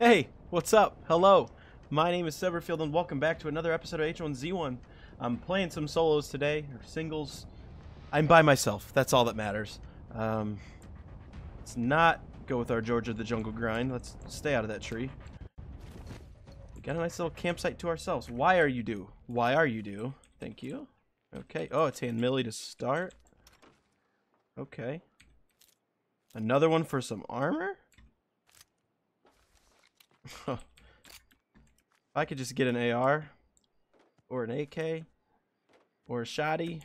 Hey, what's up? Hello. My name is Severfield and welcome back to another episode of H1Z1. I'm playing some solos today, or singles. I'm by myself. That's all that matters. Um, let's not go with our Georgia the Jungle grind. Let's stay out of that tree. We got a nice little campsite to ourselves. Why are you do? Why are you do? Thank you. Okay. Oh, it's hand Millie to start. Okay. Another one for some armor? If I could just get an AR or an AK or a shotty.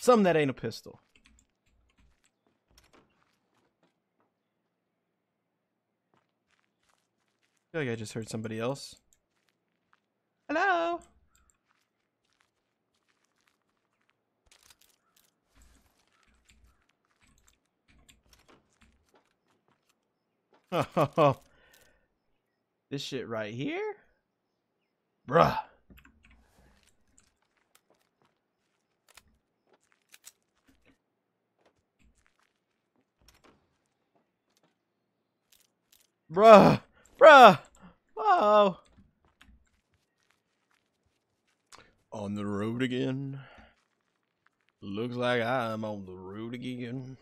Something that ain't a pistol. I feel like I just heard somebody else. Hello? Oh, this shit right here? Bruh. Bruh. Bruh. Whoa. On the road again. Looks like I'm on the road again.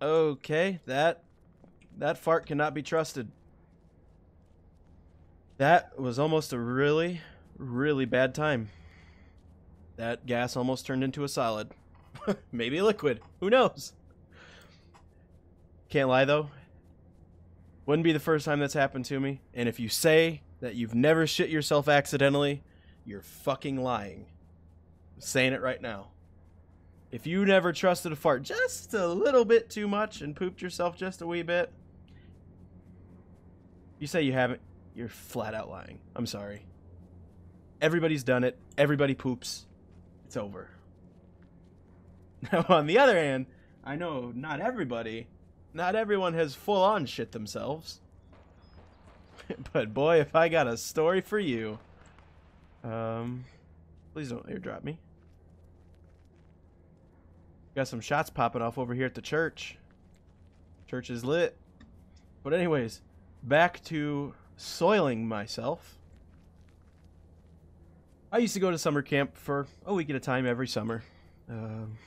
Okay. That that fart cannot be trusted. That was almost a really, really bad time. That gas almost turned into a solid. Maybe a liquid. Who knows? Can't lie though. Wouldn't be the first time that's happened to me. And if you say that you've never shit yourself accidentally, you're fucking lying. I'm saying it right now. If you never trusted a fart just a little bit too much and pooped yourself just a wee bit, you say you haven't, you're flat out lying. I'm sorry. Everybody's done it. Everybody poops. It's over. Now, on the other hand, I know not everybody, not everyone has full on shit themselves. but boy, if I got a story for you. Um, please don't airdrop me. Got some shots popping off over here at the church. Church is lit. But anyways, back to soiling myself. I used to go to summer camp for a week at a time every summer. Um,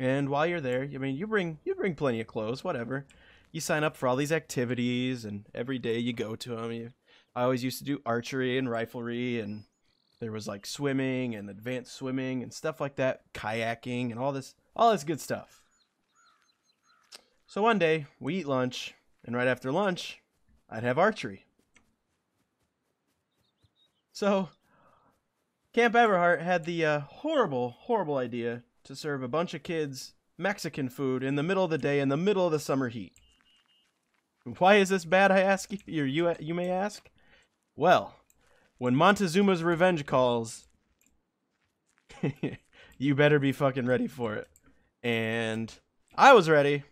and while you're there, I mean, you bring you bring plenty of clothes, whatever. You sign up for all these activities, and every day you go to them. You, I always used to do archery and riflery, and there was like swimming and advanced swimming and stuff like that, kayaking and all this, all this good stuff. So one day we eat lunch, and right after lunch, I'd have archery. So Camp Everhart had the uh, horrible, horrible idea to serve a bunch of kids Mexican food in the middle of the day in the middle of the summer heat. Why is this bad? I ask you. You you may ask. Well, when Montezuma's revenge calls, you better be fucking ready for it. And I was ready.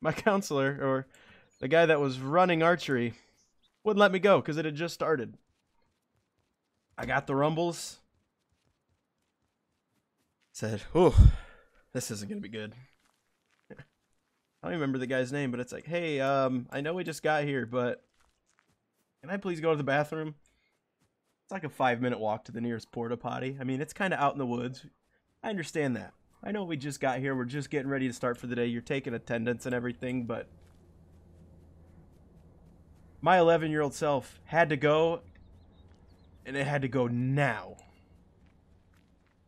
My counselor, or the guy that was running archery, wouldn't let me go because it had just started. I got the rumbles. Said, "Oh, this isn't gonna be good." I don't remember the guy's name, but it's like, "Hey, um, I know we just got here, but can I please go to the bathroom?" It's like a five minute walk to the nearest porta potty. I mean, it's kind of out in the woods. I understand that. I know we just got here. We're just getting ready to start for the day. You're taking attendance and everything, but my 11 year old self had to go, and it had to go now.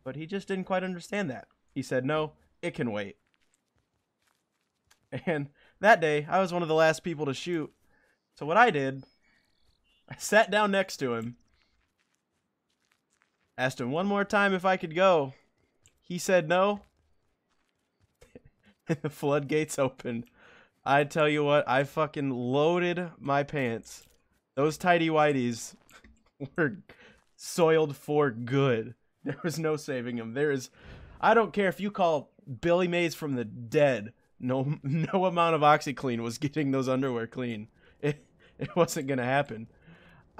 But he just didn't quite understand that. He said, no, it can wait. And that day, I was one of the last people to shoot. So what I did, I sat down next to him, asked him one more time if I could go. He said no. the floodgates opened. I tell you what, I fucking loaded my pants. Those tidy whities were soiled for good. There was no saving them. There is, I don't care if you call Billy Mays from the dead. No, no amount of OxiClean was getting those underwear clean. It, it wasn't gonna happen.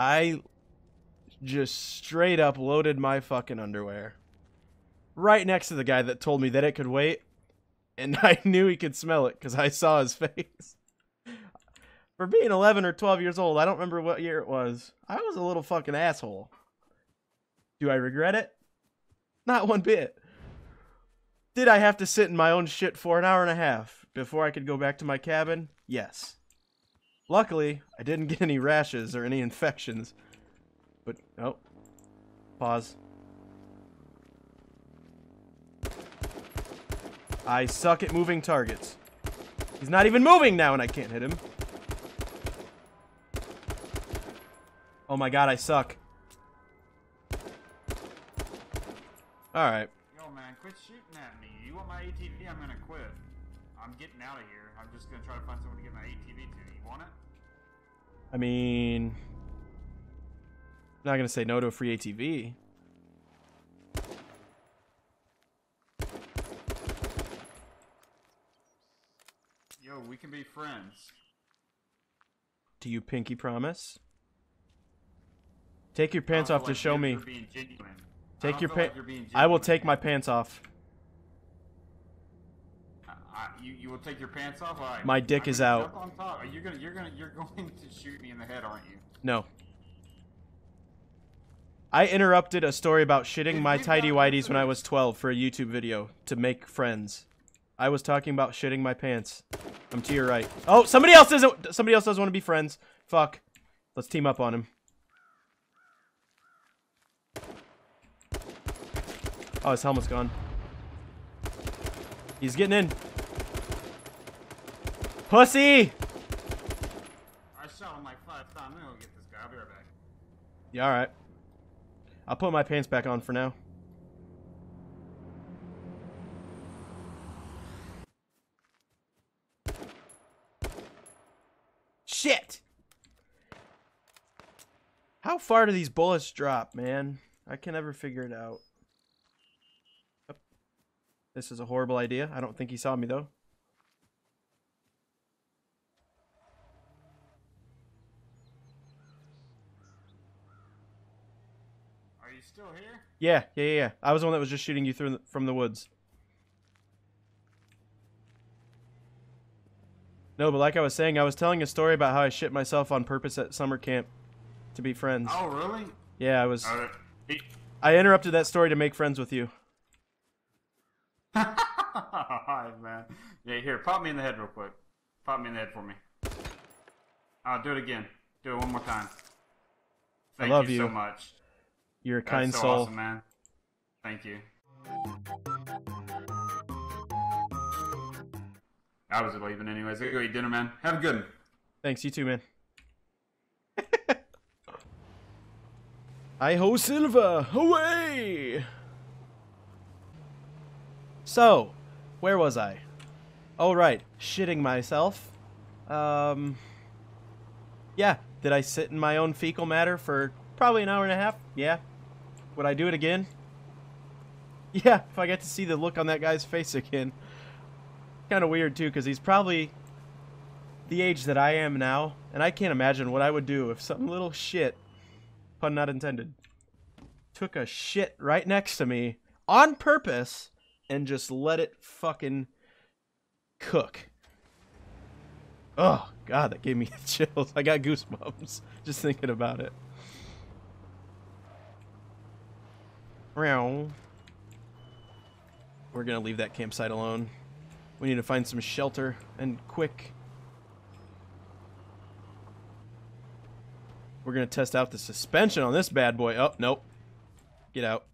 I just straight up loaded my fucking underwear right next to the guy that told me that it could wait, and I knew he could smell it because I saw his face. For being 11 or 12 years old, I don't remember what year it was. I was a little fucking asshole. Do I regret it? Not one bit. Did I have to sit in my own shit for an hour and a half before I could go back to my cabin? Yes. Luckily, I didn't get any rashes or any infections. But, oh. Pause. I suck at moving targets. He's not even moving now and I can't hit him. Oh my god, I suck. Alright. Yo, man, quit shooting at me. You want my ATV? I'm gonna quit. I'm getting out of here. I'm just gonna try to find someone to get my ATV to. You want it? I mean... I'm not gonna say no to a free ATV. Yo, we can be friends. Do you pinky promise? Take your pants off to show me. being genuine. I Take your feel pa- like I will take my pants off. You, you will take your pants off. All right. My dick is out. Jump on top. Are you gonna? You're gonna. You're going to shoot me in the head, aren't you? No. I interrupted a story about shitting my tidy whities when I was 12 for a YouTube video to make friends. I was talking about shitting my pants. I'm to your right. Oh, somebody else doesn't. Somebody else doesn't want to be friends. Fuck. Let's team up on him. Oh, his helmet's gone. He's getting in. Pussy! I shot him like five times. I'm gonna go get this guy. I'll be right back. Yeah, alright. I'll put my pants back on for now. Shit! How far do these bullets drop, man? I can never figure it out. This is a horrible idea. I don't think he saw me, though. Are you still here? Yeah, yeah, yeah. I was the one that was just shooting you through the, from the woods. No, but like I was saying, I was telling a story about how I shit myself on purpose at summer camp to be friends. Oh, really? Yeah, I was. Uh, I interrupted that story to make friends with you. Alright, man. Yeah, here, pop me in the head real quick. Pop me in the head for me. I'll do it again. Do it one more time. I Thank love you, so much. You're a That's kind so soul. awesome, man. Thank you. I was leaving anyways. I gotta go eat dinner, man. Have a good one. Thanks, you too, man. I ho Silver, away! So, where was I? Oh, right, shitting myself. Um, yeah, did I sit in my own fecal matter for probably an hour and a half? Yeah. Would I do it again? Yeah, if I get to see the look on that guy's face again. Kind of weird, too, because he's probably the age that I am now, and I can't imagine what I would do if some little shit, pun not intended, took a shit right next to me on purpose and just let it fucking cook. Oh god, that gave me chills. I got goosebumps just thinking about it. We're gonna leave that campsite alone. We need to find some shelter and quick. We're gonna test out the suspension on this bad boy. Oh, nope. Get out.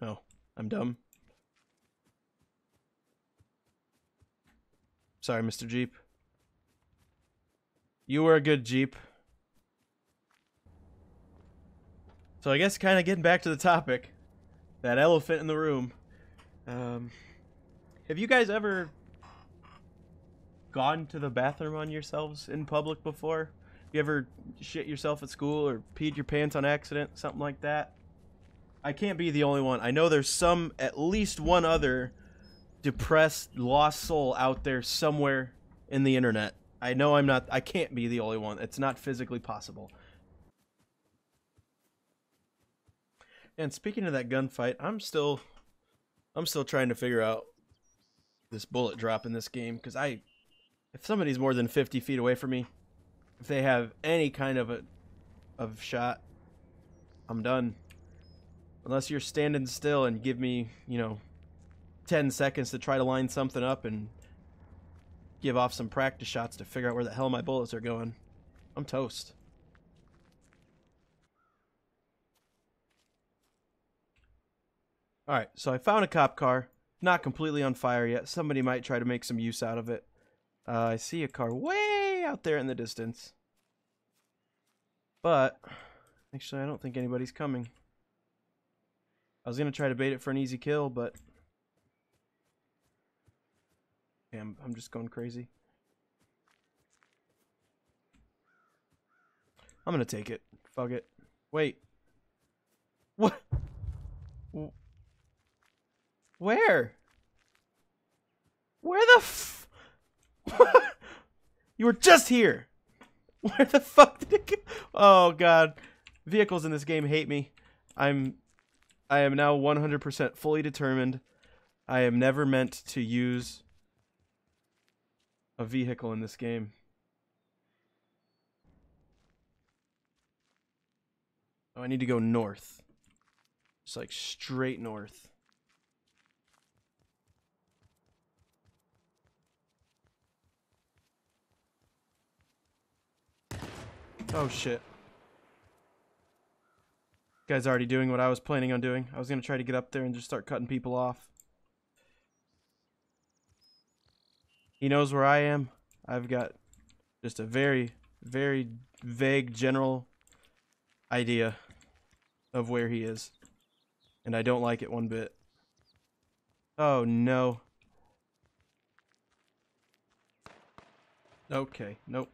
Oh, I'm dumb. Sorry, Mr. Jeep. You were a good Jeep. So I guess kind of getting back to the topic, that elephant in the room. Um, have you guys ever gone to the bathroom on yourselves in public before? You ever shit yourself at school or peed your pants on accident, something like that? I can't be the only one. I know there's some, at least one other depressed, lost soul out there somewhere in the internet. I know I'm not, I can't be the only one. It's not physically possible. And speaking of that gunfight, I'm still, I'm still trying to figure out this bullet drop in this game because I, if somebody's more than 50 feet away from me, if they have any kind of a, of shot, I'm done. Unless you're standing still and give me, you know, 10 seconds to try to line something up and give off some practice shots to figure out where the hell my bullets are going. I'm toast. Alright, so I found a cop car. Not completely on fire yet. Somebody might try to make some use out of it. Uh, I see a car way out there in the distance. But, actually, I don't think anybody's coming. I was going to try to bait it for an easy kill, but... Damn, I'm just going crazy. I'm going to take it. Fuck it. Wait. What? Where? Where the f- You were just here! Where the fuck did it go? Oh god. Vehicles in this game hate me. I'm I am now 100% fully determined. I am never meant to use a vehicle in this game. Oh, I need to go north. Just like straight north. Oh shit. Guy's already doing what I was planning on doing. I was gonna try to get up there and just start cutting people off. He knows where I am. I've got just a very, very vague general idea of where he is. And I don't like it one bit. Oh no. Okay, nope.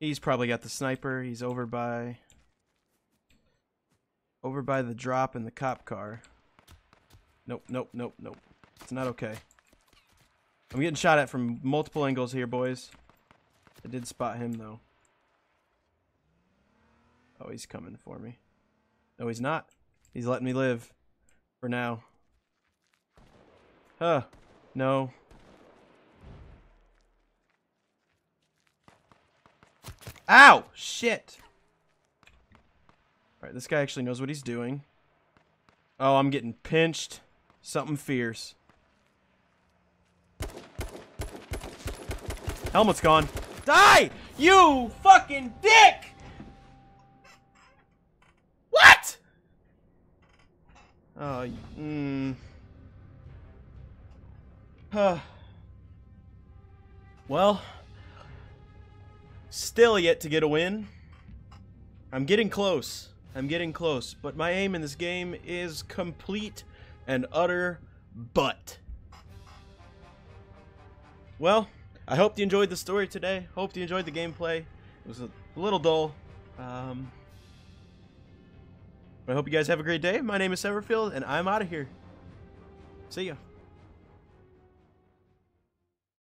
He's probably got the sniper. He's over by over by the drop in the cop car. Nope, nope, nope, nope. It's not okay. I'm getting shot at from multiple angles here, boys. I did spot him, though. Oh, he's coming for me. No, he's not. He's letting me live. For now. Huh. No. Ow! Shit! Alright, this guy actually knows what he's doing. Oh, I'm getting pinched. Something fierce. Helmet's gone. Die! You fucking dick! What? Oh, mm. Huh. well, still yet to get a win. I'm getting close. I'm getting close, but my aim in this game is complete and utter butt. Well, I hope you enjoyed the story today. Hope you enjoyed the gameplay. It was a little dull. Um, I hope you guys have a great day. My name is Severfield, and I'm out of here. See ya.